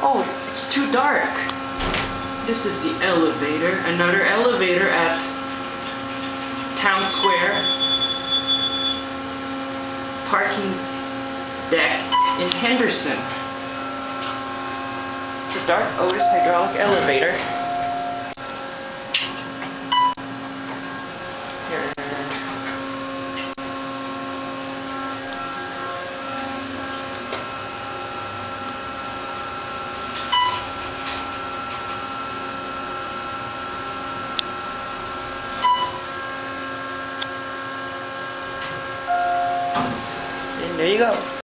Oh, it's too dark. This is the elevator. Another elevator at Town Square. Parking deck in Henderson. It's a dark Otis hydraulic elevator. 嗯，一个？